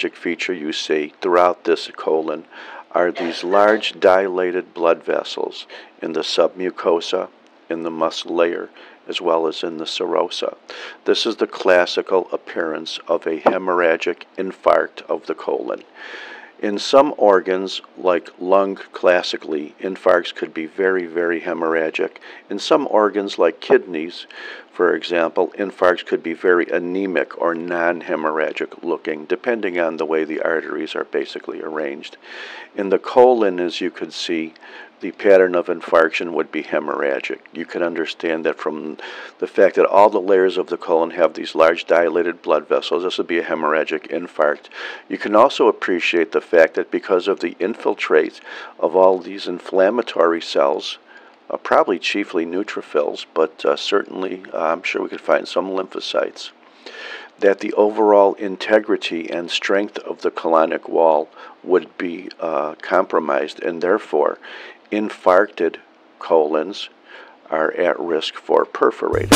histologic feature you see throughout this colon are these large dilated blood vessels in the submucosa, in the muscle layer, as well as in the serosa. This is the classical appearance of a hemorrhagic infarct of the colon. In some organs, like lung classically, infarcts could be very, very hemorrhagic. In some organs, like kidneys, for example, infarcts could be very anemic or non hemorrhagic looking, depending on the way the arteries are basically arranged. In the colon, as you could see, the pattern of infarction would be hemorrhagic. You can understand that from the fact that all the layers of the colon have these large dilated blood vessels, this would be a hemorrhagic infarct. You can also appreciate the fact that because of the infiltrate of all these inflammatory cells, uh, probably chiefly neutrophils, but uh, certainly uh, I'm sure we could find some lymphocytes, that the overall integrity and strength of the colonic wall would be uh, compromised, and therefore infarcted colons are at risk for perforating.